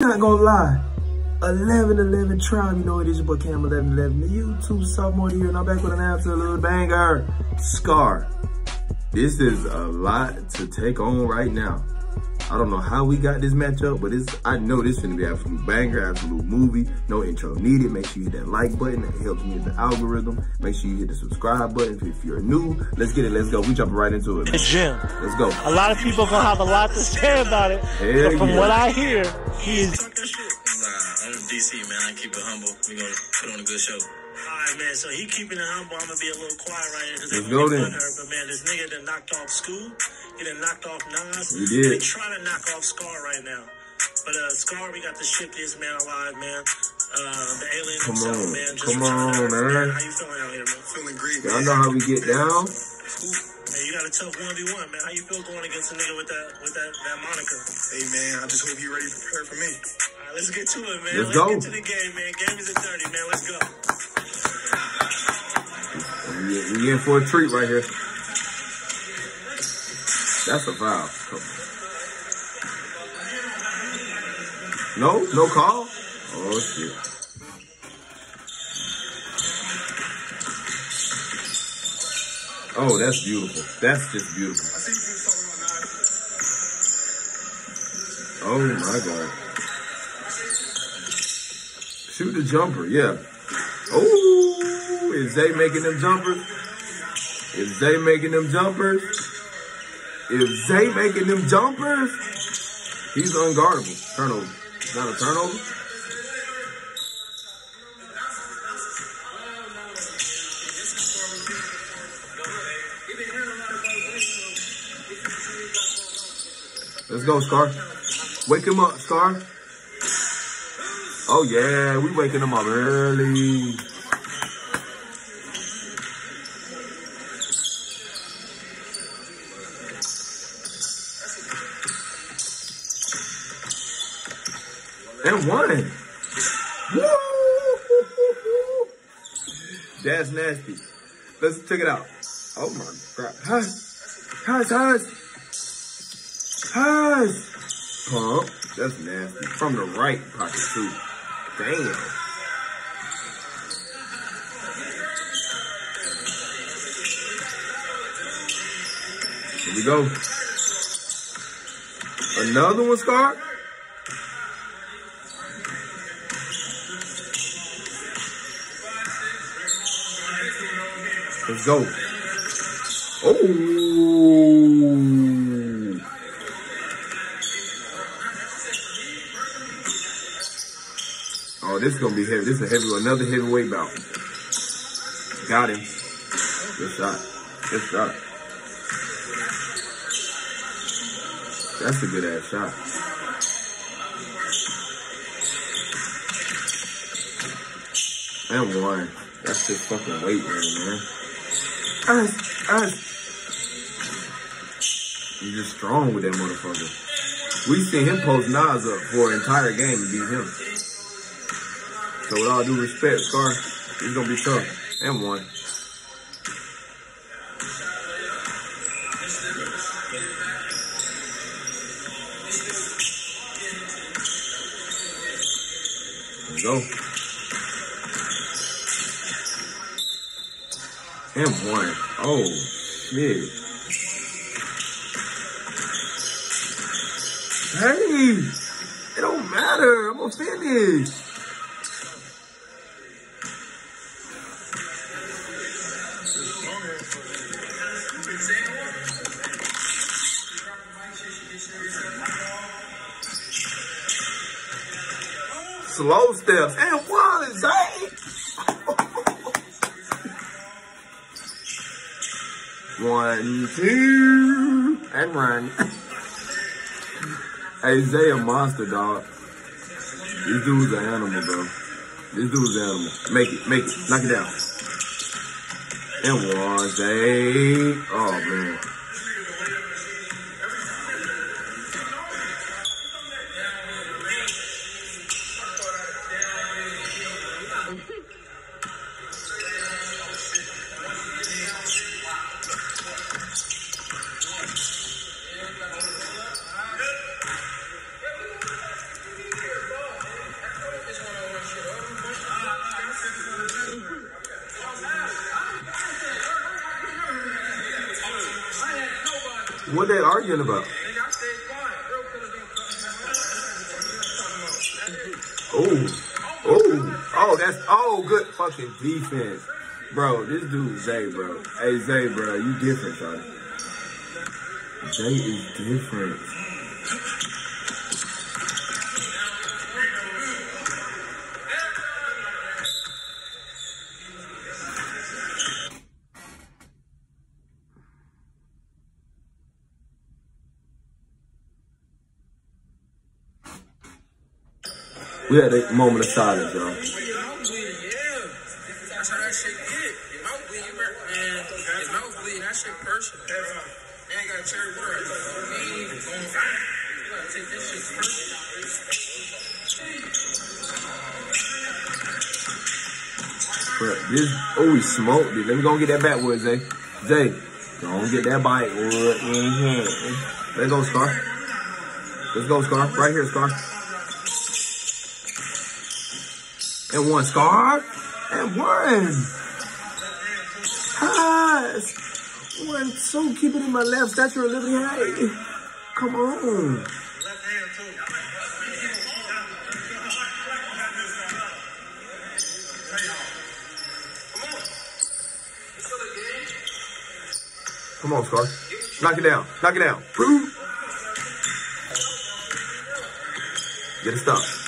Not gonna lie. 11 11 tribe, you know it is your boy Cam 11 11, the YouTube sophomore year, and I'm back with an absolute banger. Scar. This is a lot to take on right now. I don't know how we got this matchup, but it's I know this is gonna be absolute banger, absolute movie. No intro needed. Make sure you hit that like button. It helps me with the algorithm. Make sure you hit the subscribe button if you're new. Let's get it. Let's go. We jumping right into it. It's Jim. Let's go. A lot of people gonna have a lot to say about it. Hell but from yeah. what I hear, he is shit. Nah, I'm uh, DC, man. I keep it humble. We gonna put on a good show. Alright, man, so he keeping it humble. I'm gonna be a little quiet right here because Let's go then. Her, but man, this nigga done knocked off school. He done knocked off Nas. He did. They trying to knock off Scar right now. But uh, Scar, we got to ship this man alive, man. Uh, the alien Come himself, on. man. Just Come returned. on, man. How you feeling out here, man? Feeling great, Y'all man. know how we get down. Man, you got a tough one v one, man. How you feel going against a nigga with that with that that moniker? Hey, man, I just hope you're ready to prepare for me. All right, let's get to it, man. Let's let's go. get to the game, man. Game is at 30, man. Let's go. We, we in for a treat right here. That's a foul. No, no call. Oh shit. Oh, that's beautiful. That's just beautiful. Oh my god. Shoot the jumper, yeah. Oh, is they making them jumpers? Is they making them jumpers? Is Zay making them jumpers? He's unguardable. Turnover. Is that a turnover? Let's go, Scar. Wake him up, Scar. Oh yeah, we waking him up early. And one. That's nasty. Let's check it out. Oh my god. Hush. Hush, hush. Hush. Pump. That's nasty. From the right pocket too. Damn. Here we go. Another one, Scar? Let's go. Oh. Oh, this is gonna be heavy. This is a heavy, another heavyweight bout. Got him. Good shot. Good shot. That's a good ass shot. And one. That's just fucking weight room, man. Us, us. He's just strong with that motherfucker. We seen him post Nas up for an entire game and beat him. So with all due respect, Scar, he's gonna be tough. And one. Go. And one. Oh, shit. Hey, it don't matter. I'm gonna finish. Slow steps and one One, two, and run. hey, Zay a monster, dog. This dude's an animal, bro. This dude's an animal. Make it, make it, knock it down. And one, Zay. Oh, man. They arguing about? Oh, oh, oh, that's oh good fucking defense. Bro, this dude Zay, bro. Hey Zay, bro, you different, son. Zay is different. Man, you ain't going fine. You gotta this shit. Bro, this oh he smoked it. Let me go and get that backwood, Zay. Eh? Zay, go and get that bite wood in hand. Let's go, Scar. Let's go, Scar. Right here, Scar. And one, Scar. And one. Pass. One, two. Keep it in my left. Statue of Liberty. Hey, come on. Come on, Scar. Knock it down. Knock it down. Prove. Get it stop.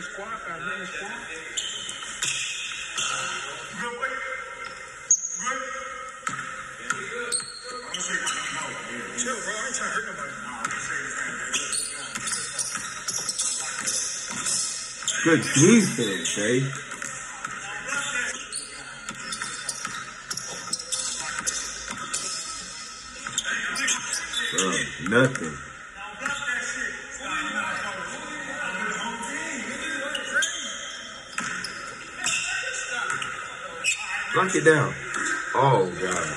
Got hit in the squat, in the squat. Chill, bro. I ain't trying to hurt nobody. Good defense, Jay. Bro, nothing. Knock it down. Oh, God.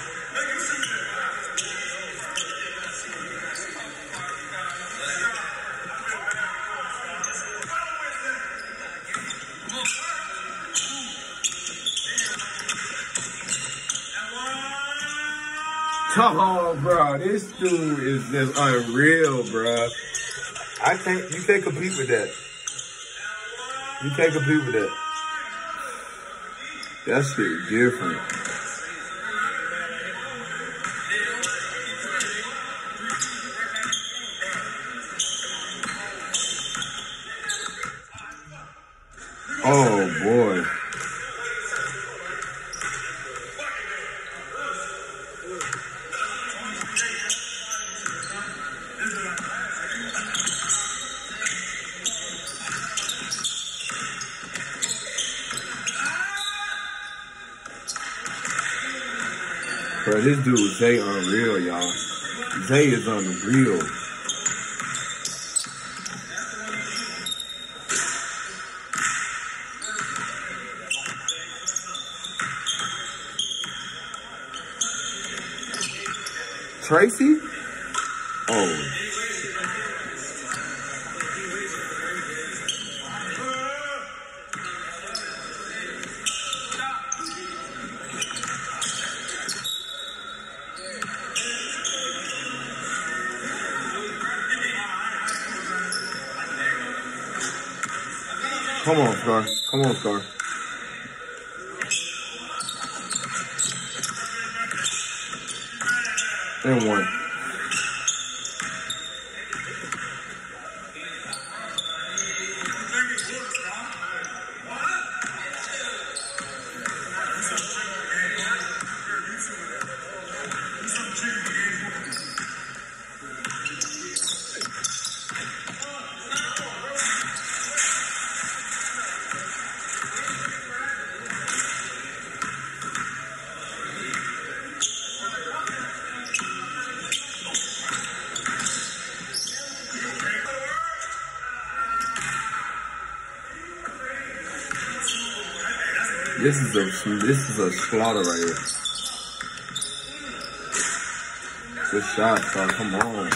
Come on, bro. This dude is just unreal, bro. I can't. You can't compete with that. You can't compete with that. That shit different. This dude Zay unreal, y'all. Zay is unreal. Tracy? Oh. Come on, Scar. Come on, Scar. And one. This is a this is a slaughter right here. Good shot, Scar. Come on.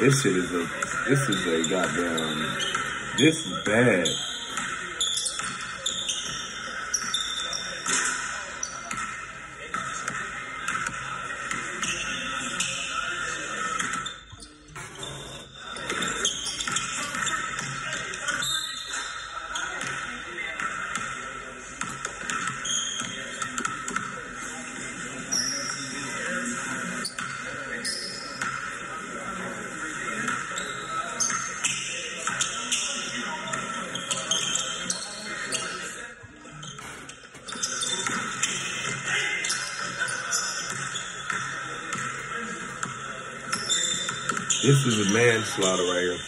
This shit is a this is a goddamn this is bad. This is a manslaughter right here.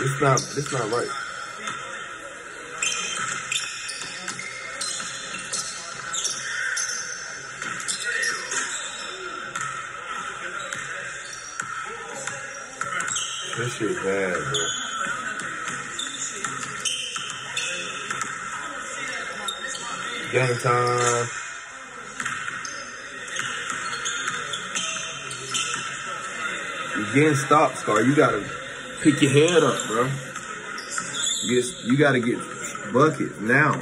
It's not, it's not right. This shit bad, bro. Game time. Getting stopped, Scar. You gotta pick your head up, bro. Get, you gotta get buckets now.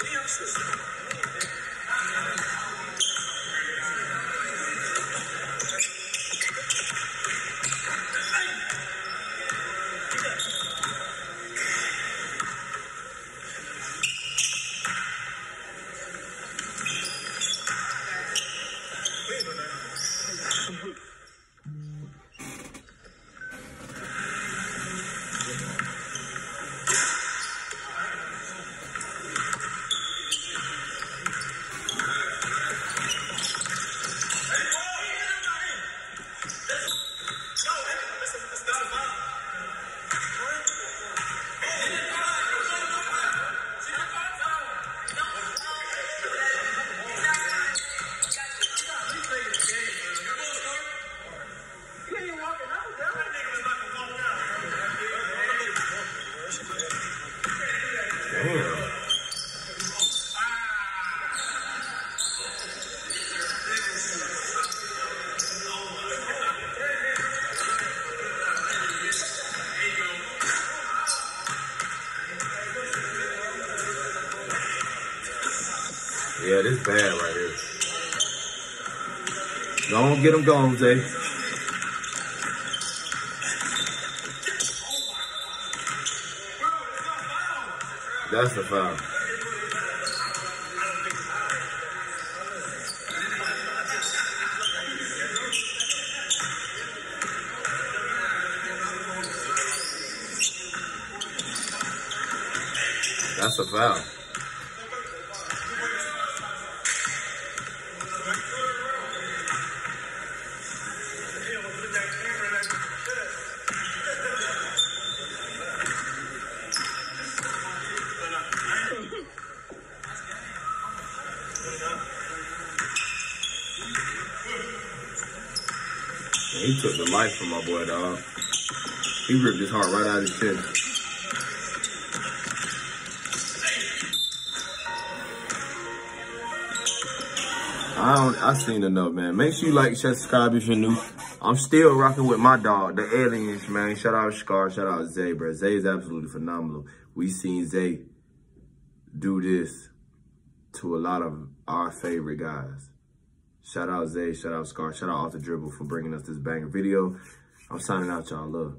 Damn. Don't get him going, Jay. That's a foul. That's a foul. Took the life from my boy, dog. He ripped his heart right out of his chest. I don't, I seen enough, man. Make sure you like, share, subscribe if you're new. I'm still rocking with my dog, the aliens, man. Shout out Scar, shout out Zay, bro. Zay is absolutely phenomenal. We seen Zay do this to a lot of our favorite guys. Shout out Zay, shout out Scar, shout out Off the Dribble for bringing us this banger video. I'm signing out, y'all. Love.